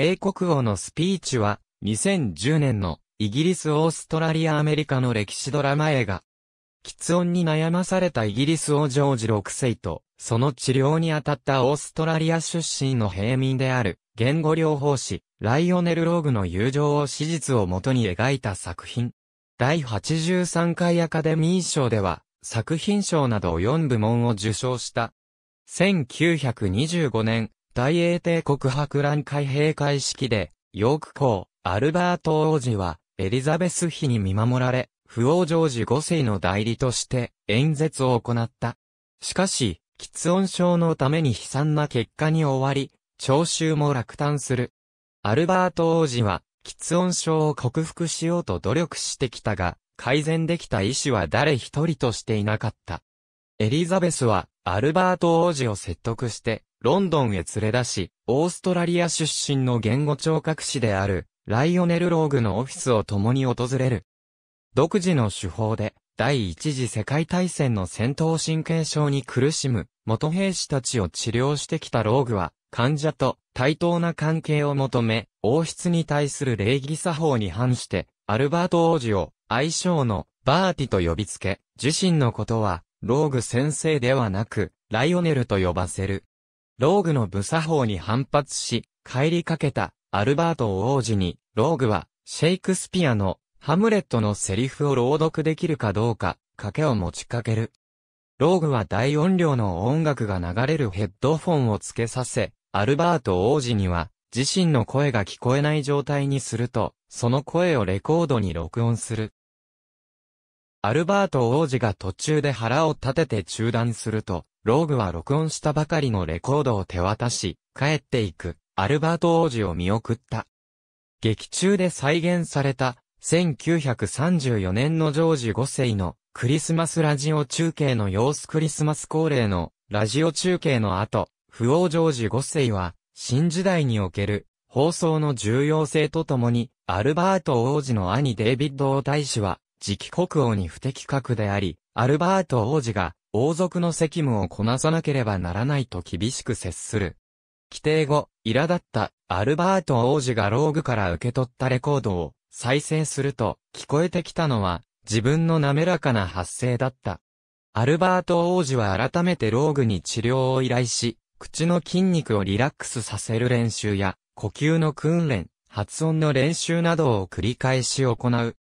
英国王のスピーチは、2010年のイギリス・オーストラリア・アメリカの歴史ドラマ映画。喫音に悩まされたイギリス王ジョージ6世と、その治療に当たったオーストラリア出身の平民である、言語療法士、ライオネル・ローグの友情を史実をもとに描いた作品。第83回アカデミー賞では、作品賞など4部門を受賞した。1925年、大英帝国博覧会閉会式で、ヨーク公、アルバート王子は、エリザベス妃に見守られ、不王ジョージ5世の代理として演説を行った。しかし、喫音症のために悲惨な結果に終わり、聴衆も落胆する。アルバート王子は、喫音症を克服しようと努力してきたが、改善できた医師は誰一人としていなかった。エリザベスは、アルバート王子を説得して、ロンドンへ連れ出し、オーストラリア出身の言語聴覚士である、ライオネル・ローグのオフィスを共に訪れる。独自の手法で、第一次世界大戦の戦闘神経症に苦しむ元兵士たちを治療してきたローグは、患者と対等な関係を求め、王室に対する礼儀作法に反して、アルバート王子を愛称のバーティと呼びつけ、自身のことは、ローグ先生ではなく、ライオネルと呼ばせる。ローグの無作法に反発し、帰りかけたアルバート王子に、ローグは、シェイクスピアのハムレットのセリフを朗読できるかどうか、賭けを持ちかける。ローグは大音量の音楽が流れるヘッドフォンをつけさせ、アルバート王子には、自身の声が聞こえない状態にすると、その声をレコードに録音する。アルバート王子が途中で腹を立てて中断すると、ローグは録音したばかりのレコードを手渡し、帰っていく、アルバート王子を見送った。劇中で再現された、1934年のジョージ5世のクリスマスラジオ中継の様子クリスマス恒例のラジオ中継の後、不王ジョージ5世は、新時代における放送の重要性とともに、アルバート王子の兄デイビッド王太子は、次期国王に不適格であり、アルバート王子が王族の責務をこなさなければならないと厳しく接する。規定後、苛立ったアルバート王子がローグから受け取ったレコードを再生すると聞こえてきたのは自分の滑らかな発声だった。アルバート王子は改めてローグに治療を依頼し、口の筋肉をリラックスさせる練習や、呼吸の訓練、発音の練習などを繰り返し行う。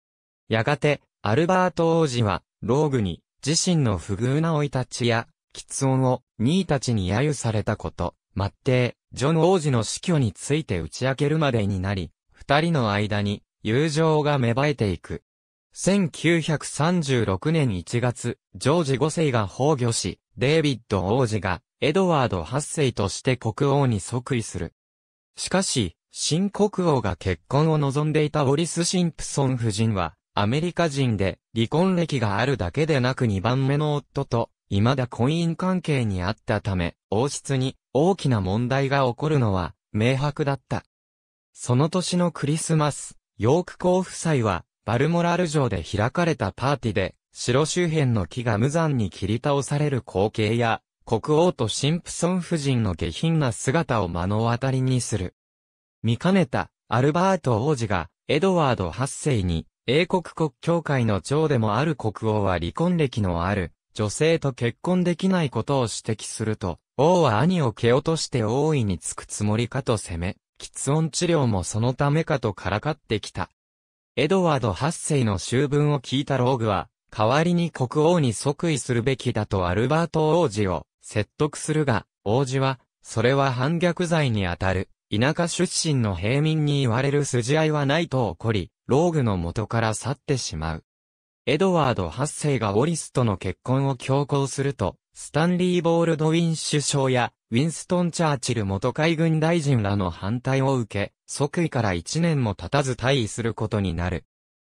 やがて、アルバート王子は、ローグに、自身の不遇な生い立ちや、喫音を、ニーたちに揶揄されたこと、末帝、ジョン王子の死去について打ち明けるまでになり、二人の間に、友情が芽生えていく。1936年1月、ジョージ5世が崩御し、デイビッド王子がエドワード8世として国王に即位する。しかし、新国王が結婚を望んでいたウォリス・シンプソン夫人は、アメリカ人で離婚歴があるだけでなく2番目の夫と、未だ婚姻関係にあったため、王室に大きな問題が起こるのは明白だった。その年のクリスマス、ヨーク公夫妻は、バルモラル城で開かれたパーティーで、城周辺の木が無残に切り倒される光景や、国王とシンプソン夫人の下品な姿を目の当たりにする。見かねた、アルバート王子が、エドワード8世に、英国国教会の長でもある国王は離婚歴のある、女性と結婚できないことを指摘すると、王は兄を蹴落として王位につくつもりかと責め、喫音治療もそのためかとからかってきた。エドワード8世の修文を聞いたローグは、代わりに国王に即位するべきだとアルバート王子を説得するが、王子は、それは反逆罪にあたる、田舎出身の平民に言われる筋合いはないと怒り、ローグの元から去ってしまう。エドワード8世がウォリスとの結婚を強行すると、スタンリー・ボールドウィン首相や、ウィンストン・チャーチル元海軍大臣らの反対を受け、即位から1年も経たず退位することになる。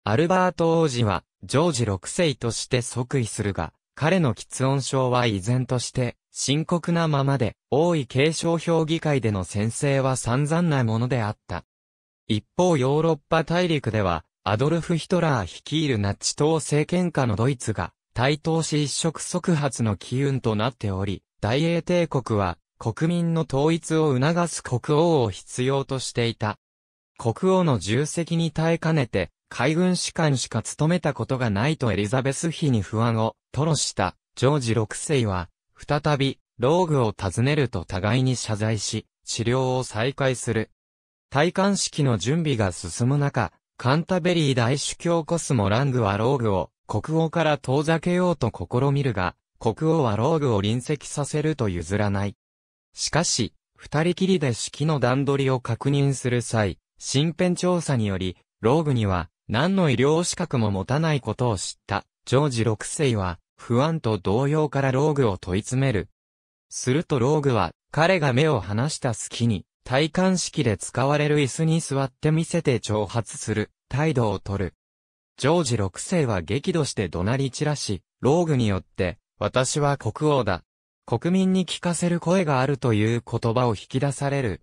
アルバート王子は、ジョージ6世として即位するが、彼の喫音症は依然として深刻なままで、王位継承評議会での宣誓は散々なものであった。一方ヨーロッパ大陸では、アドルフ・ヒトラー率いるナチ党政権下のドイツが、台頭し一触即発の機運となっており、大英帝国は、国民の統一を促す国王を必要としていた。国王の重責に耐えかねて、海軍士官しか務めたことがないとエリザベス妃に不安を吐露したジョージ6世は、再び、ローグを訪ねると互いに謝罪し、治療を再開する。戴冠式の準備が進む中、カンタベリー大主教コスモラングはローグを国王から遠ざけようと試みるが、国王はローグを臨席させると譲らない。しかし、二人きりで式の段取りを確認する際、身辺調査により、ローグには何の医療資格も持たないことを知ったジョージ6世は不安と動揺からローグを問い詰める。するとローグは彼が目を離した隙に戴冠式で使われる椅子に座って見せて挑発する態度をとる。ジョージ6世は激怒して怒鳴り散らし、ローグによって、私は国王だ。国民に聞かせる声があるという言葉を引き出される。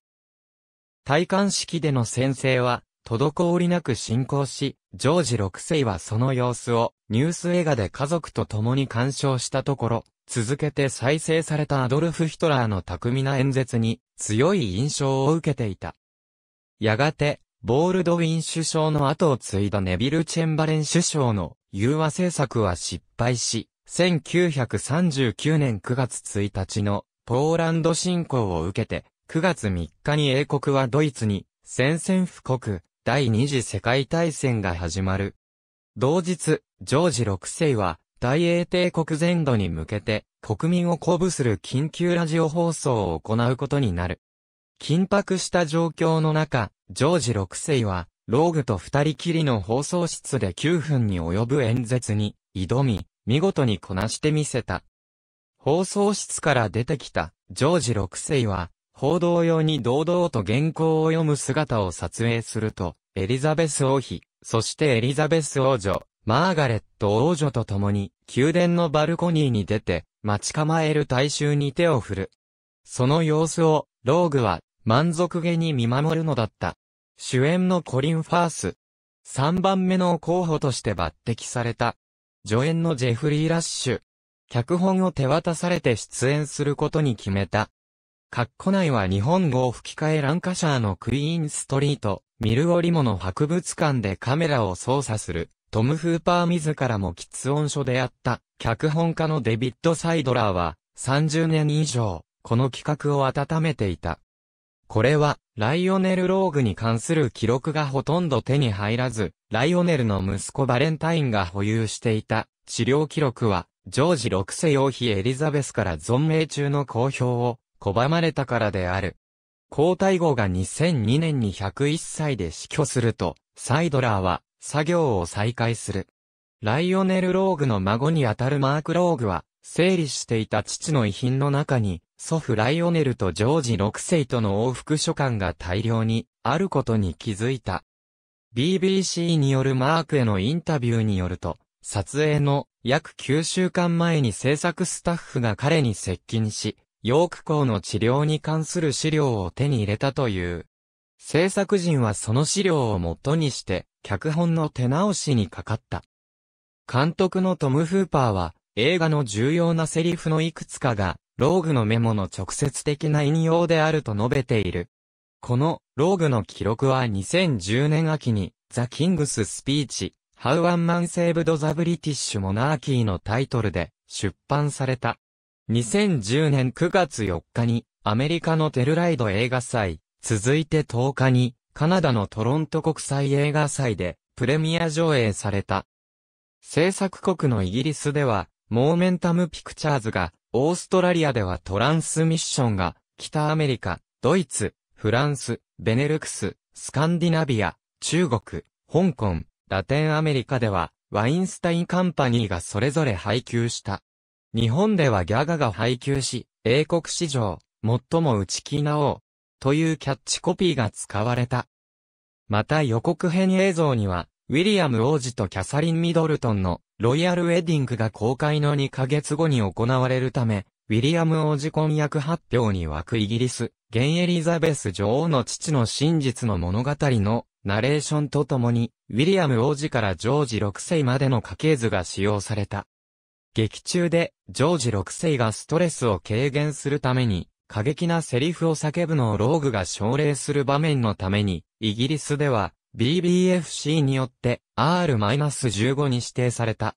戴冠式での宣誓は、滞りなく進行し、ジョージ6世はその様子をニュース映画で家族と共に鑑賞したところ、続けて再生されたアドルフ・ヒトラーの巧みな演説に強い印象を受けていた。やがて、ボールドウィン首相の後を継いだネビル・チェンバレン首相の融和政策は失敗し、1939年9月1日のポーランド侵攻を受けて、9月3日に英国はドイツに宣戦布告、第二次世界大戦が始まる。同日、ジョージ6世は大英帝国全土に向けて国民を鼓舞する緊急ラジオ放送を行うことになる。緊迫した状況の中、ジョージ6世は、ローグと二人きりの放送室で9分に及ぶ演説に挑み、見事にこなしてみせた。放送室から出てきた、ジョージ6世は、報道用に堂々と原稿を読む姿を撮影すると、エリザベス王妃、そしてエリザベス王女、マーガレット王女と共に、宮殿のバルコニーに出て、待ち構える大衆に手を振る。その様子を、ローグは、満足げに見守るのだった。主演のコリン・ファース。3番目の候補として抜擢された。助演のジェフリー・ラッシュ。脚本を手渡されて出演することに決めた。括弧内は日本語を吹き替えランカシャーのクイーンストリート、ミルオリモの博物館でカメラを操作するトム・フーパー自らも喫音書であった、脚本家のデビッド・サイドラーは、30年以上、この企画を温めていた。これは、ライオネル・ローグに関する記録がほとんど手に入らず、ライオネルの息子バレンタインが保有していた治療記録は、ジョージ6世王妃エリザベスから存命中の公表を拒まれたからである。皇太后が2002年に101歳で死去すると、サイドラーは作業を再開する。ライオネル・ローグの孫にあたるマーク・ローグは、整理していた父の遺品の中に、祖父ライオネルとジョージ6世との往復書簡が大量にあることに気づいた。BBC によるマークへのインタビューによると、撮影の約9週間前に制作スタッフが彼に接近し、ヨーク校の治療に関する資料を手に入れたという。制作人はその資料を元にして、脚本の手直しにかかった。監督のトム・フーパーは、映画の重要なセリフのいくつかが、ローグのメモの直接的な引用であると述べている。この、ローグの記録は2010年秋に、ザ・キングス・スピーチ、How One Man Saved the British Monarchy のタイトルで出版された。2010年9月4日に、アメリカのテルライド映画祭、続いて10日に、カナダのトロント国際映画祭で、プレミア上映された。制作国のイギリスでは、モーメンタムピクチャーズが、オーストラリアではトランスミッションが、北アメリカ、ドイツ、フランス、ベネルクス、スカンディナビア、中国、香港、ラテンアメリカでは、ワインスタインカンパニーがそれぞれ配給した。日本ではギャガが配給し、英国史上、最も内気な王、というキャッチコピーが使われた。また予告編映像には、ウィリアム王子とキャサリン・ミドルトンのロイヤルウェディングが公開の2ヶ月後に行われるため、ウィリアム王子婚約発表に沸くイギリス、現エリザベス女王の父の真実の物語のナレーションとともに、ウィリアム王子からジョージ6世までの家系図が使用された。劇中で、ジョージ6世がストレスを軽減するために、過激なセリフを叫ぶのをローグが奨励する場面のために、イギリスでは BBFC によって R-15 に指定された。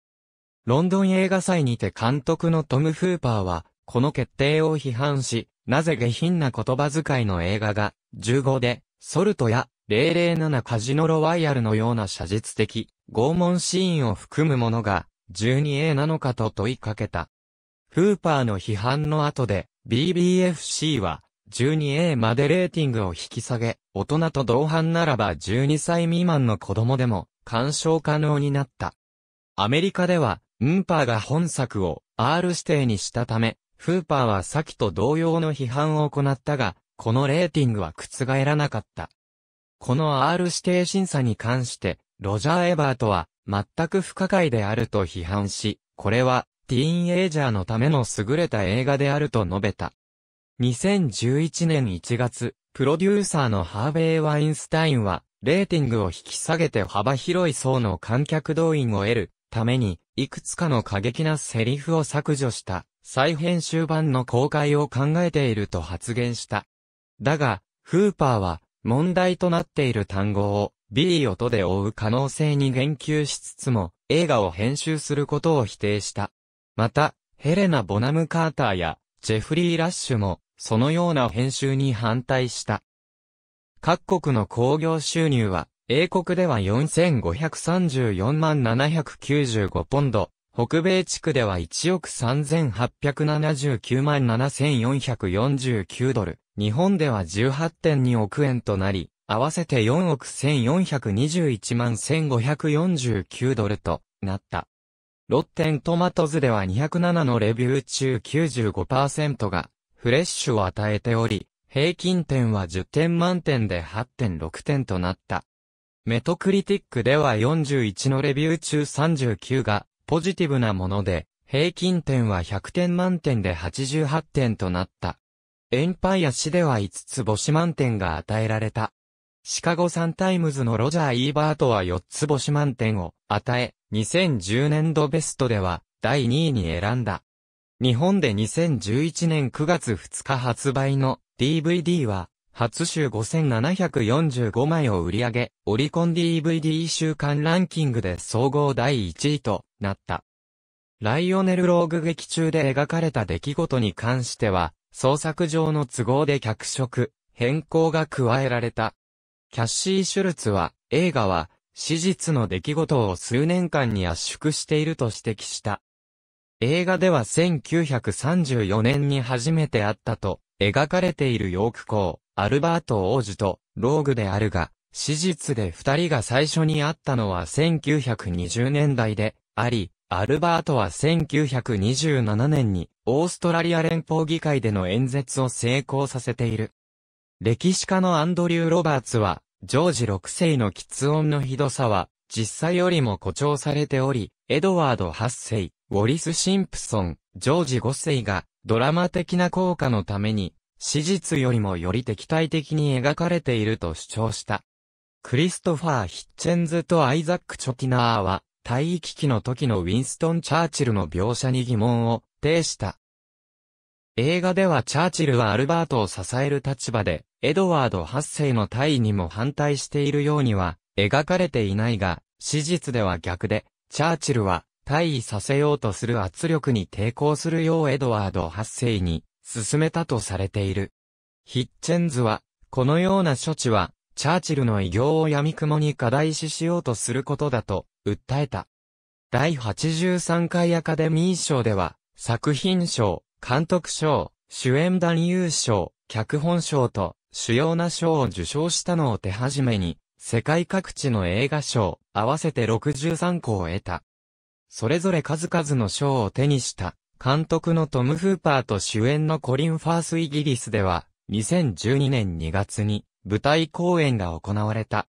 ロンドン映画祭にて監督のトム・フーパーは、この決定を批判し、なぜ下品な言葉遣いの映画が、15で、ソルトや、007カジノロワイヤルのような写実的、拷問シーンを含むものが、12A なのかと問いかけた。フーパーの批判の後で、BBFC は、12A までレーティングを引き下げ、大人と同伴ならば12歳未満の子供でも、鑑賞可能になった。アメリカでは、ウンパーが本作を R 指定にしたため、フーパーは先と同様の批判を行ったが、このレーティングは覆らなかった。この R 指定審査に関して、ロジャー・エバートは全く不可解であると批判し、これはティーンエイジャーのための優れた映画であると述べた。2011年1月、プロデューサーのハーベイ・ワインスタインは、レーティングを引き下げて幅広い層の観客動員を得るために、いくつかの過激なセリフを削除した再編集版の公開を考えていると発言した。だが、フーパーは問題となっている単語を B 音で追う可能性に言及しつつも映画を編集することを否定した。また、ヘレナ・ボナム・カーターやジェフリー・ラッシュもそのような編集に反対した。各国の興行収入は英国では4534万795ポンド、北米地区では1億3879万7449ドル、日本では18.2億円となり、合わせて4億1421万1549ドルとなった。ロッテントマトーズでは207のレビュー中95%がフレッシュを与えており、平均点は10点満点で8.6点となった。メタクリティックでは41のレビュー中39がポジティブなもので、平均点は100点満点で88点となった。エンパイア誌では5つ星満点が与えられた。シカゴサンタイムズのロジャー・エバートは4つ星満点を与え、2010年度ベストでは第2位に選んだ。日本で2011年9月2日発売の DVD は初週5745枚を売り上げ、オリコン DVD 週間ランキングで総合第1位となった。ライオネルローグ劇中で描かれた出来事に関しては、創作上の都合で脚色、変更が加えられた。キャッシー・シュルツは、映画は、史実の出来事を数年間に圧縮していると指摘した。映画では1934年に初めてあったと描かれているヨーク校、アルバート王子とローグであるが、史実で二人が最初に会ったのは1920年代であり、アルバートは1927年にオーストラリア連邦議会での演説を成功させている。歴史家のアンドリュー・ロバーツは、ジョージ6世の喫音のひどさは、実際よりも誇張されており、エドワード8世、ウォリス・シンプソン、ジョージ5世が、ドラマ的な効果のために、史実よりもより敵対的に描かれていると主張した。クリストファー・ヒッチェンズとアイザック・チョティナーは、退役期の時のウィンストン・チャーチルの描写に疑問を呈した。映画ではチャーチルはアルバートを支える立場で、エドワード8世の退位にも反対しているようには描かれていないが、史実では逆で、チャーチルは退位させようとする圧力に抵抗するようエドワード8世に進めたとされている。ヒッチェンズは、このような処置は、チャーチルの偉業を闇雲に課題視しようとすることだと、訴えた。第83回アカデミー賞では、作品賞、監督賞、主演男優賞、脚本賞と、主要な賞を受賞したのを手始めに、世界各地の映画賞、合わせて63個を得た。それぞれ数々の賞を手にした監督のトム・フーパーと主演のコリン・ファースイギリスでは、2012年2月に舞台公演が行われた。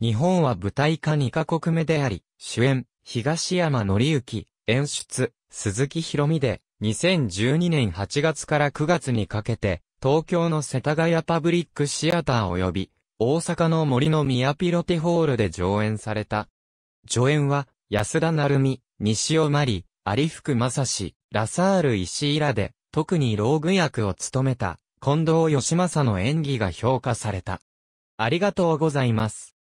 日本は舞台化2カ国目であり、主演、東山紀之、演出、鈴木博美で、2012年8月から9月にかけて、東京の世田谷パブリックシアター及び、大阪の森の宮ピロテホールで上演された。上演は、安田成美、西尾まり、有福正史、ラサール石井らで、特に老具役を務めた、近藤義正の演技が評価された。ありがとうございます。